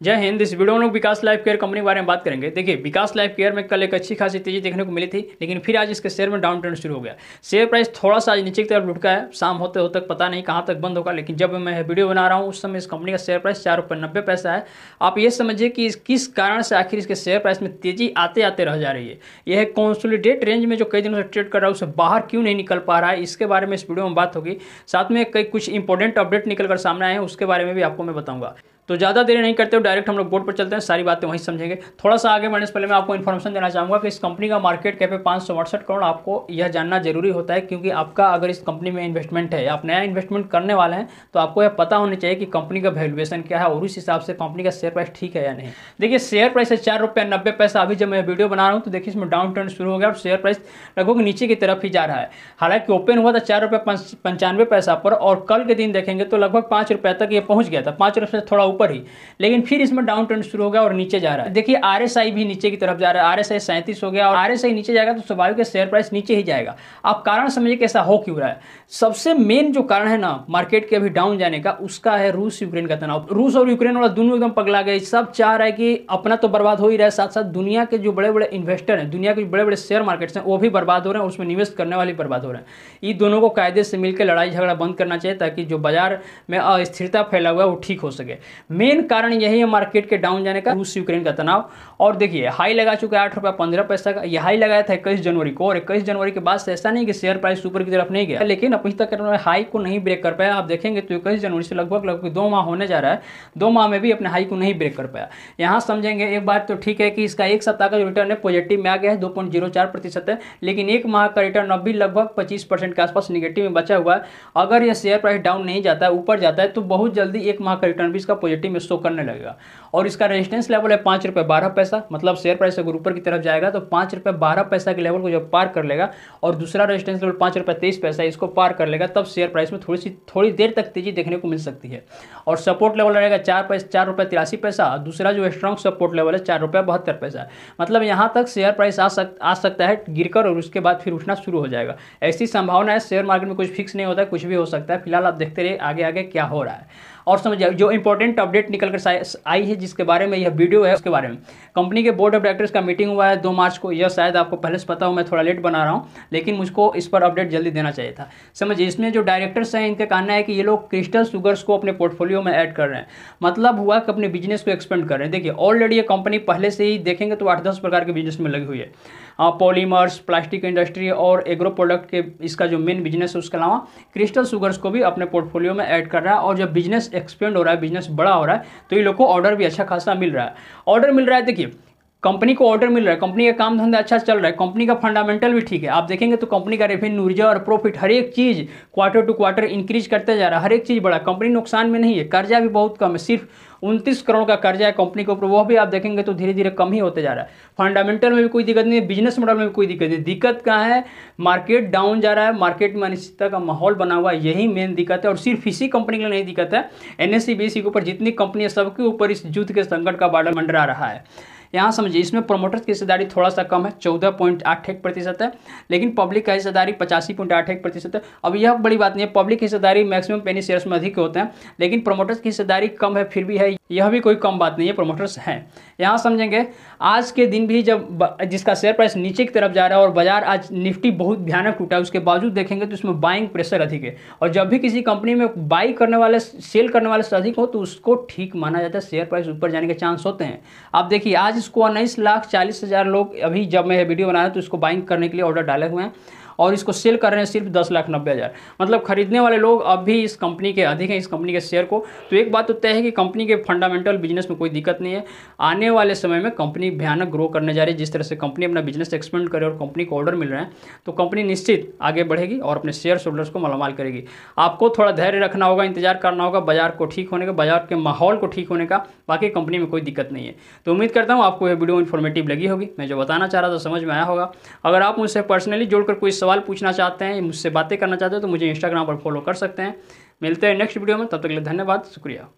जय हिंद, इस वीडियो में लोग विकास लाइफ केयर कंपनी के बारे में बात करेंगे। देखिए, विकास लाइफ केयर में कल एक अच्छी खासी तेज़ी देखने को मिली थी, लेकिन फिर आज इसके शेयर में डाउन ट्रेंड शुरू हो गया। शेयर प्राइस थोड़ा सा नीचे की तरफ़ लुटका है, शाम होते होते पता नहीं कहाँ तक बंद होगा, लेकिन जब मैं वीडियो बना रहा हूँ, उस समय इस कंपनी का शेयर प्राइस चार नब्बे पैसा है। आप ये समझिए कि इस, किस कारण से आखिर इसके शेयर प्राइस में तेज़ी आते आते रह जा रही है। यह कॉन्सोलिडेट रेंज में जो कई दिनों से ट्रेड कर रहा है उससे बाहर क्यों नहीं निकल पा रहा है, इसके बारे में इस वीडियो में बात होगी। साथ में कई कुछ इंपॉर्टेंट अपडेट निकल कर सामने आए हैं, उसके बारे में भी आपको मैं बताऊँगा। तो ज़्यादा देरी नहीं करते हो डायरेक्ट हम लोग बोर्ड पर चलते हैं, सारी बातें वहीं समझेंगे। थोड़ा सा आगे बढ़ने से पहले मैं आपको इन्फॉर्मेशन देना चाहूँगा कि इस कंपनी का मार्केट कैप है पाँच सौ अड़सठ करोड़ आपको यह जानना ज़रूरी होता है क्योंकि आपका अगर इस कंपनी में इन्वेस्टमेंट है आप नया इन्वेस्टमेंट करने वाले हैं तो आपको यह पता होना चाहिए कि कंपनी का वैल्यूएशन क्या है और उस हिसाब से कंपनी का शेयर प्राइस ठीक है या नहीं। देखिए शेयर प्राइस है चार रुपये नब्बे पैसा। अभी जब मैं वीडियो बना रहा हूँ तो देखिए इसमें डाउन ट्रेंड शुरू हो गया और शेयर प्राइस लगभग नीचे की तरफ़ ही जा रहा है। हालाँकि ओपन हुआ था चार रुपये पंचानवे पैसा पर और कल के दिन देखेंगे तो लगभग पाँच रुपये तक ये पहुँच गया था। पाँच रुपये से थोड़ा ऊपर ही। लेकिन फिर इसमें डाउन ट्रेंड शुरू हो गया और नीचे जा रहा है। देखिए आरएसआई भी नीचे की तरफ़ जा रहा है। आर एस हो गया और आर नीचे जाएगा तो स्वाभाविक शेयर प्राइस नीचे ही जाएगा। आप कारण समझिए कैसा हो क्यों रहा है। सबसे मेन जो कारण है ना मार्केट के अभी डाउन जाने का, उसका है रूस यूक्रेन का तनाव। रूस और यूक्रेन वाला दोनों एकदम पगला गए। सब चाह रहा है कि अपना तो बर्बाद हो ही रहा है साथ साथ दुनिया के जो बड़े बड़े इन्वेस्टर हैं, दुनिया के बड़े बड़े शेयर मार्केट्स हैं, वो भी बर्बाद हो रहे हैं उसमें निवेश करने वाले बर्बाद हो रहे हैं। ये दोनों को कायदे से मिलकर लड़ाई झगड़ा बंद करना चाहिए ताकि जो बाज़ार में अस्थिरता फैला हुआ है, वो ठीक हो सके। मेन कारण यही है मार्केट के डाउन जाने का, रूस यूक्रेन का तनाव। और देखिए हाई लगा चुका है आठ रुपया, पंद्रह पैसा का। यह हाई लगाया था इक्कीस जनवरी को, और इक्कीस जनवरी के बाद से ऐसा नहीं कि शेयर प्राइस ऊपर की तरफ़ नहीं गया। लेकिन अभी तक हाई को नहीं ब्रेक कर पाया। आप देखेंगे तो इक्कीस जनवरी से लगभग लगभग दो माह होने जा रहा है। दो माह में भी अपने हाई को नहीं ब्रेक कर पाया। यहाँ समझेंगे, एक बात तो ठीक है कि इसका एक सप्ताह का जो रिटर्न है पॉजिटिव में आ गया है, दो प्रतिशत है। लेकिन एक माह का रिटर्न अभी लगभग पच्चीस परसेंट के आसपास निगेटिव में बचा हुआ है। अगर यह शेयर प्राइस डाउन नहीं जाता है ऊपर जाता है तो बहुत जल्दी एक माह का रिटर्न भी इसका पॉजिटिव में शो करने लगेगा। और इसका रेजिस्टेंस लेवल है पाँच रुपये बारह पैसा मतलब शेयर प्राइस अगर ऊपर की तरफ़ जाएगा तो पाँच रुपये बारह पैसा के लेवल को जब पार कर लेगा और दूसरा रेजिस्टेंस लेवल पाँच रुपये तेईस पैसा इसको पार कर लेगा, तब शेयर प्राइस में थोड़ी सी थोड़ी देर तक तेज़ी देखने को मिल सकती है। और सपोर्ट लेवल रहेगा चार पैसा, चार रुपये तिरासी पैसा और दूसरा जो स्ट्रॉन्ग सपोर्ट लेवल है चार रुपये बहत्तर पैसा। मतलब यहाँ तक शेयर प्राइस आ सक, आ सकता है गिरकर और उसके बाद फिर उठना शुरू हो जाएगा। ऐसी संभावना है शेयर मार्केट में कुछ फिक्स नहीं होता, कुछ भी हो सकता है। फ़िलहाल आप देखते रहिए आगे आगे क्या हो रहा है। और समझ समझिए, जो इंपॉर्टेंट अपडेट निकल कर आई है जिसके बारे में, यह वीडियो है उसके बारे में। कंपनी के बोर्ड ऑफ़ डायरेक्टर्स का मीटिंग हुआ है दो मार्च को। यह शायद आपको पहले से पता हो, मैं थोड़ा लेट बना रहा हूँ, लेकिन मुझको इस पर अपडेट जल्दी देना चाहिए था। समझिए, इसमें जो डायरेक्टर्स हैं, इनका कहना है कि ये लोग क्रिस्टल शुगर्स को अपने पोर्टफोलियो में ऐड कर रहे हैं। मतलब हुआ कि अपने बिज़नेस को एक्सपेंड कर रहे हैं। देखिए, ऑलरेडी ये कंपनी पहले से ही देखेंगे तो आठ दस प्रकार के बिज़नेस में लगी हुई है। पॉलीमर्स, प्लास्टिक इंडस्ट्री और एग्रो प्रोडक्ट के इसका जो मेन बिज़नेस है, उसके अलावा क्रिस्टल शुगर्स को भी अपने पोर्टफोलियो में ऐड कर रहा है। और जब बिज़नेस एक्सपेंड हो रहा है, बिज़नेस बड़ा हो रहा है तो ये लोग को ऑर्डर भी अच्छा खासा मिल रहा है। ऑर्डर मिल रहा है, देखिए कंपनी को ऑर्डर मिल रहा है। कंपनी का काम धंधा अच्छा चल रहा है। कंपनी का फंडामेंटल भी ठीक है। आप देखेंगे तो कंपनी का रेवेन्यू रिज़र्व और प्रॉफिट हर एक चीज़ क्वार्टर टू क्वार्टर इंक्रीज करते जा रहा है। हर एक चीज़ बड़ा कंपनी नुकसान में नहीं है। कर्जा भी बहुत कम है। सिर्फ़ उनतीस करोड़ का कर्जा है कंपनी के ऊपर वह भी आप देखेंगे तो धीरे धीरे कम ही होते जा रहा है। फंडामेंटल में भी कोई दिक्कत नहीं है बिज़नेस मॉडल में भी कोई दिक्कत नहीं। दिक्कत कहाँ है? मार्केट डाउन जा रहा है मार्केट में अनिश्चितता का माहौल बना हुआ है, यही मेन दिक्कत है। और सिर्फ़ इसी कंपनी के लिए नहीं दिक्कत है एन एस के ऊपर जितनी कंपनी है, सबके ऊपर इस युद्ध के संकट का बाडल मंडरा रहा है। यहाँ समझिए, इसमें प्रोमोटर्स की हिस्सेदारी थोड़ा सा कम है, चौदह पॉइंट आठ एक प्रतिशत है, लेकिन पब्लिक का हिस्सेदारी पचासी पॉइंट आठ एक प्रतिशत है। अब यह बड़ी बात नहीं है पब्लिक हिस्सेदारी मैक्सिमम पेनी शेयर्स में अधिक होते हैं, लेकिन प्रोमोटर्स की हिस्सेदारी कम है, फिर भी है, यह भी कोई कम बात नहीं है प्रोमोटर्स हैं। यहाँ समझेंगे, आज के दिन भी जब जिसका शेयर प्राइस नीचे की तरफ़ जा रहा है और बाज़ार आज निफ्टी बहुत भयानक टूटा है, उसके बावजूद देखेंगे तो उसमें बाइंग प्रेशर अधिक है। और जब भी किसी कंपनी में बाई करने वाले सेल करने वाले से अधिक हो तो उसको ठीक माना जाता है शेयर प्राइस ऊपर जाने के चांस होते हैं। आप देखिए, आज इसको उन्नीस लाख चालीस हज़ार लोग अभी जब मैं वीडियो बनाया तो इसको बाइंग करने के लिए ऑर्डर डाले हुए हैं। और इसको सेल कर रहे हैं सिर्फ़ दस लाख नब्बे हज़ार। मतलब खरीदने वाले लोग अब भी इस कंपनी के अधिक हैं, इस कंपनी के शेयर को। तो एक बात तो तय है कि कंपनी के फंडामेंटल बिज़नेस में कोई दिक्कत नहीं है। आने वाले समय में कंपनी भयानक ग्रो करने जा रही है। जिस तरह से कंपनी अपना बिज़नेस एक्सपेंड करे और कंपनी को ऑर्डर मिल रहे हैं तो कंपनी निश्चित आगे बढ़ेगी और अपने शेयर होल्डर्स को मालामाल करेगी। आपको थोड़ा धैर्य रखना होगा, इंतज़ार करना होगा बाज़ार को ठीक होने का, बाज़ार के माहौल को ठीक होने का। बाकी कंपनी में कोई दिक्कत नहीं है। तो उम्मीद करता हूँ आपको यह वीडियो इन्फॉर्मेटिव लगी होगी। मैं जो बताना चाह रहा था, समझ में आया होगा। अगर आप मुझसे पर्सनली जोड़कर कोई सवाल पूछना चाहते हैं, मुझसे बातें करना चाहते हैं तो मुझे इंस्टाग्राम पर फॉलो कर सकते हैं। मिलते हैं नेक्स्ट वीडियो में, तब तक के लिए धन्यवाद, शुक्रिया।